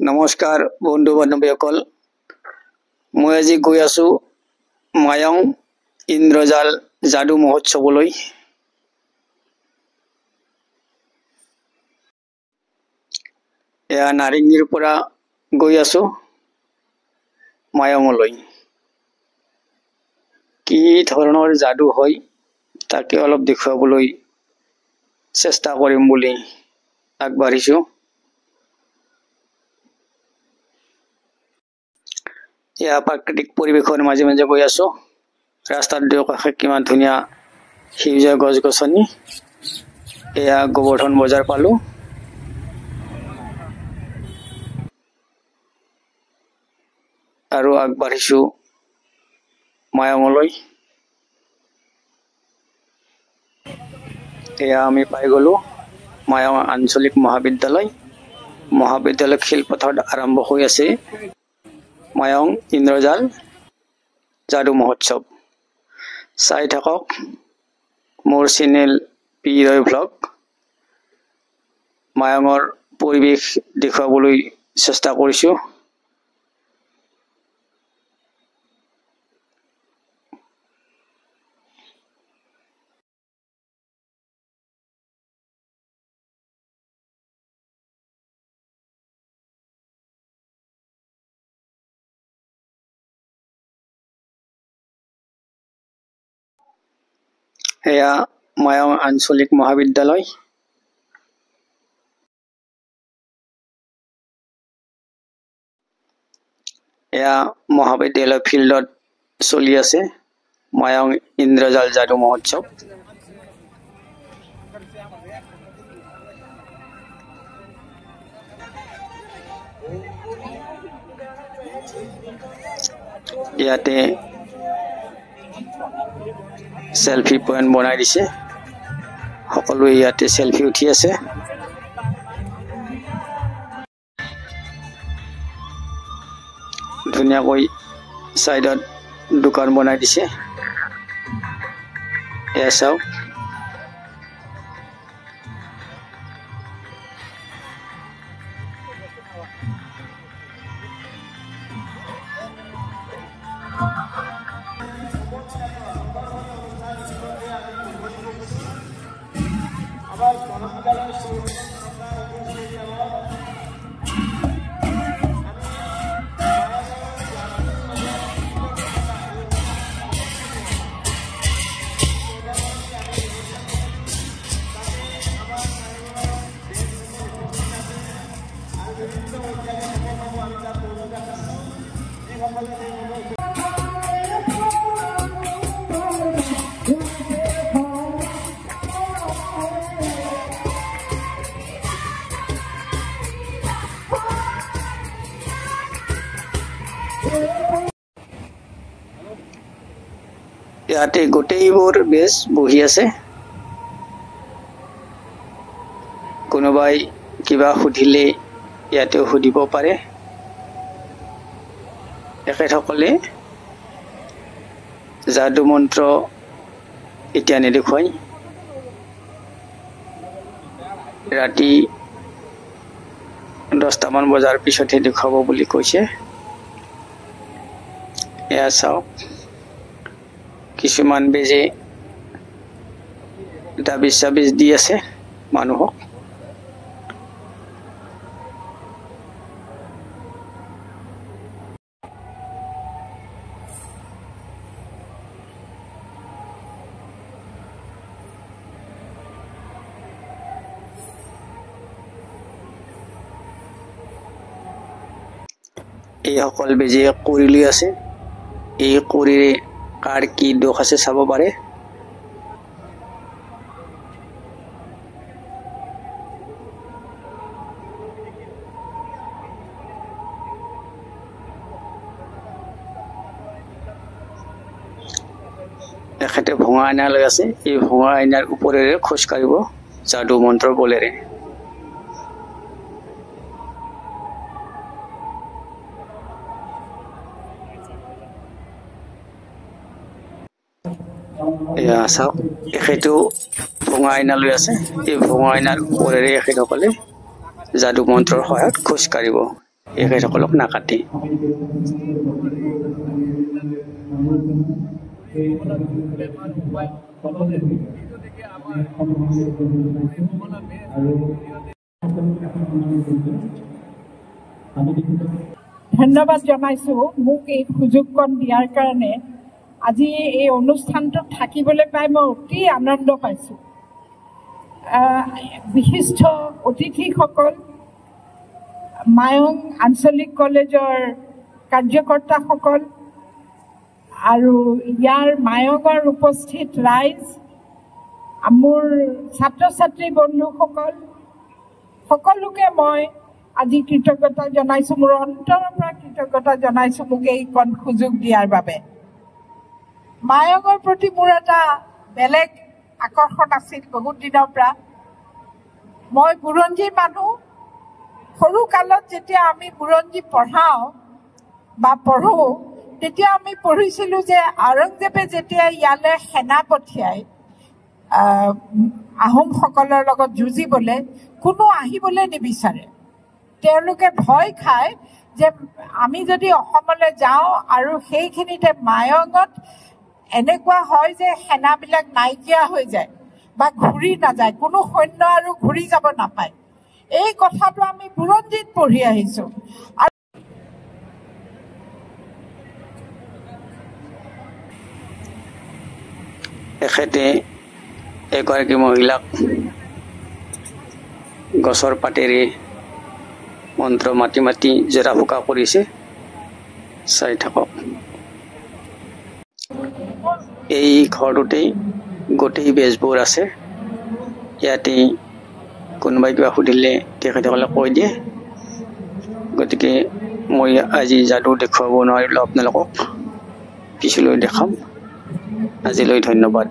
নমস্কাৰ বন্ধু বান্ধৱীসকল। মই আজি গৈ আছোঁ মায়ং ইন্দ্ৰজাল যাদু মহোৎসৱলৈ। এয়া নাৰেংগীৰ পৰা গৈ আছোঁ মায়ঙলৈ। কি ধৰণৰ যাদু হয় তাকে অলপ দেখুৱাবলৈ চেষ্টা কৰিম বুলি আগবাঢ়িছোঁ। এয়া প্ৰাকৃতিক পৰিৱেশৰ মাজে মাজে গৈ আছোঁ। ৰাস্তাৰ দুয়োকাষে কিমান ধুনীয়া সেউজীয়া গছ গছনি এয়া গোবৰ্ধন বজাৰ পালোঁ। আৰু আগবাঢ়িছোঁ মায়ঙলৈ এয়া আমি পাই গ'লোঁ মায়ং আঞ্চলিক মহাবিদ্যালয়। মহাবিদ্যালয় খেলপথাৰত আৰম্ভ হৈ আছে। মায়ং ইন্দ্ৰজাল যাদু মহোৎসৱ। চাই থাকক মোৰ চেনেল পি ৰয় ভ্লগ মায়ঙৰ পৰিৱেশ দেখুৱাবলৈ চেষ্টা কৰিছোঁ। এয়া মায়ং আঞ্চলিক মহাবিদ্যালয় এয়া মহাবিদ্যালয় ফিল্ডত চলি আছে মায়ং ইন্দ্ৰজাল যাদু মহোৎসৱ ইয়াতে চেলফি পইণ্ট বনাই দিছে। সকলোৱে ইয়াতে চেলফি উঠি আছে। ধুনীয়াকৈ ছাইডত দোকান বনাই দিছে। এয়া চাওক। はい、この方で。ইয়াতে গোটেইবোৰ বেজ বহি আছে। কোনোবাই কিবা সুধিলে ইয়াতেও সুধিব পাৰে। তেখেতসকলে যাদু মন্ত্ৰ এতিয়া নেদেখুৱাই। ৰাতি দহটামান বজাৰ পিছতহে দেখুৱাব বুলি কৈছে। এয়া চাওক। কিছুমান বেজে দাবিজ চাবিজ দি আছে মানুহক এইসকল বেজে কৰি লৈ আছে। এই কৰিৰে কাৰ কি দোষ আছে চাব পাৰে। এখেতে ভঙা আইনা লৈ আছে এই ভঙা আইনাৰ ওপৰেৰে খোজকাঢ়িব যাদু মন্ত্ৰ বলেৰে। এয়া চাওক এখেতো ভঙা আইনা লৈ আছে। এই ভঙা আইনাৰ ওপৰেৰে এখেতসকলে যাদু মন্ত্ৰৰ সহায়ত খোজ কাঢ়িব। এখেতসকলক নাকাটে। ধন্যবাদ জনাইছোঁ। মোক এই সুযোগকণ দিয়াৰ কাৰণে আজি এই অনুষ্ঠানটোত থাকিবলৈ পাই মই অতি আনন্দ পাইছোঁ। বিশিষ্ট অতিথিসকল মায়ং আঞ্চলিক কলেজৰ কাৰ্যকৰ্তাসকল আৰু ইয়াৰ মায়ঙৰ উপস্থিত ৰাইজ মোৰ ছাত্ৰ ছাত্ৰী বন্ধুসকল সকলোকে মই আজি কৃতজ্ঞতা জনাইছোঁ মোৰ অন্তৰৰ পৰা কৃতজ্ঞতা জনাইছোঁ মোক এইকণ সুযোগ দিয়াৰ বাবে। মায়ঙৰ প্ৰতি মোৰ এটা বেলেগ আকৰ্ষণ আছিল বহুত দিনৰ পৰা। মই বুৰঞ্জীৰ মানুহ সৰু কালত যেতিয়া আমি বুৰঞ্জী পঢ়াওঁ বা পঢ়োঁ তেতিয়া আমি পঢ়িছিলোঁ যে আৰংজেবে যেতিয়া ইয়ালৈ সেনা পঠিয়াই আহ, আহোমসকলৰ লগত যুঁজিবলৈ কোনো আহিবলৈ নিবিচাৰে। তেওঁলোকে ভয় খায় যে আমি যদি অসমলৈ যাওঁ আৰু সেইখিনিতে মায়ঙত এনেকুৱা হয় যে সেনাবিলাক নাইকিয়া হৈ যায় বা ঘূৰি নাযায় কোনো সৈন্য আৰু ঘূৰি যাব নাপায়। এই কথাটো আমি বুৰঞ্জীত পঢ়ি আহিছোঁ। এখেতে এগৰাকী মহিলাক গছৰ পাতেৰে মন্ত্ৰ মাতি মাতি জেৰা ফুকা কৰিছে। চাই থাকক। এই ঘৰটোতেই গোটেই বেজবোৰ আছে। ইয়াতেই কোনোবাই কিবা সুধিলে তেখেতসকলে কৈ দিয়ে। গতিকে মই আজি যাদু দেখুৱাব নোৱাৰিলোঁ আপোনালোকক। পিছলৈ দেখাম। আজিলৈ ধন্যবাদ।